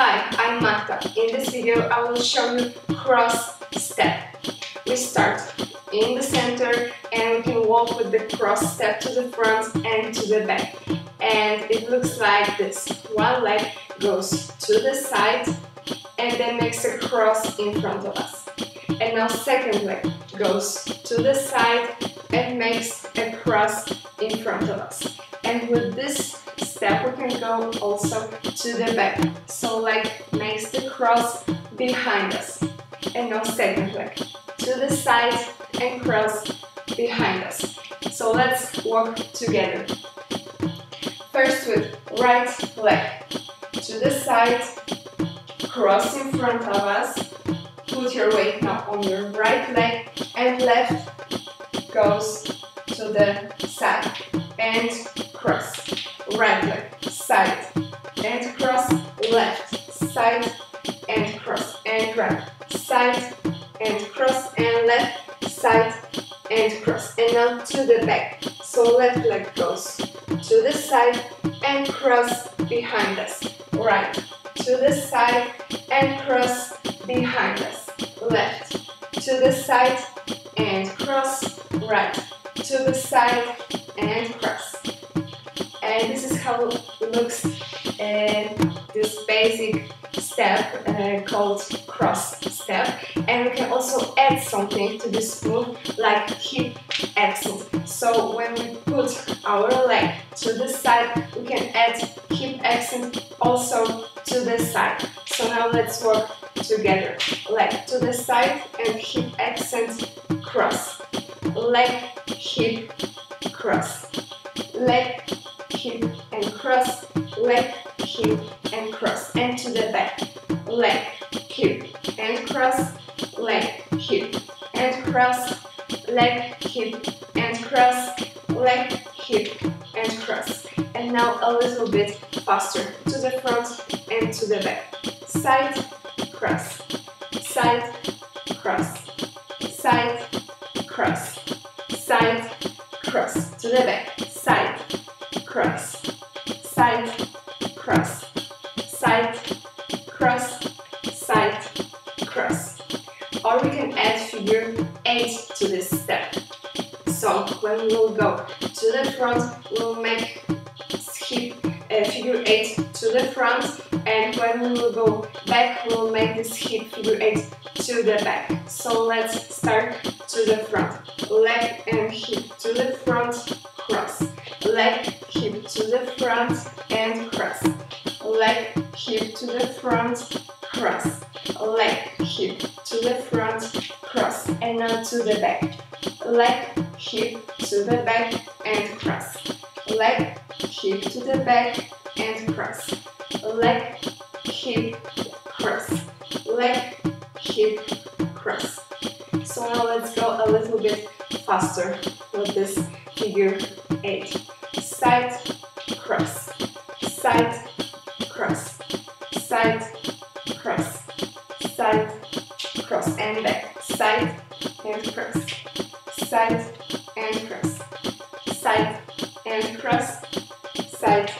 Hi, I'm Marta. In this video I will show you cross step. We start in the center and we can walk with the cross step to the front and to the back. And it looks like this. One leg goes to the side and then makes a cross in front of us. And now second leg goes to the side and makes a cross in front of us. And with this step we can go also to the back. So leg makes the cross behind us. And now second leg to the side and cross behind us. So let's walk together. First with right leg to the side, cross in front of us, put your weight now on your right leg and left goes to the side and cross right leg, side, and cross, left, side, and cross, and right, side, and cross, and left, side, and cross. And now to the back. So left leg goes to the side and cross behind us. Right, to the side and cross behind us. Left, to the side and cross. Right, to the side and cross how it looks uh, this basic step uh, called cross step. And we can also add something to this move like hip accent. So when we put our leg to the side we can add hip accent also to the side. So now let's work together. Leg to the side and hip accent cross. Leg hip cross. Leg cross, leg, hip and cross, and to the back, leg, hip and cross, leg, hip and cross, leg, hip and cross, leg, hip and cross. And now a little bit faster. To the front and to the back. Side, cross, side, cross, side, cross, side, cross, to the back, side, cross, side, cross, side, cross, side, cross. Or we can add figure 8 to this step. So when we will go to the front, we'll make hip uh, figure 8 to the front and when we will go back, we'll make this hip figure 8 to the back. So let's start to the front. Leg and hip to the front, cross. Leg, to the front and cross. Leg, hip to the front, cross. Leg, hip to the front, cross. And now to the back. Leg, hip to the back and cross. Leg, hip to the back and cross. Leg, hip, cross. Leg, hip, cross. So now let's go a little bit faster with this figure 8. Side, cross, side, cross, side, cross, side, cross, and back, side, and cross, side, and cross, side, and cross, side,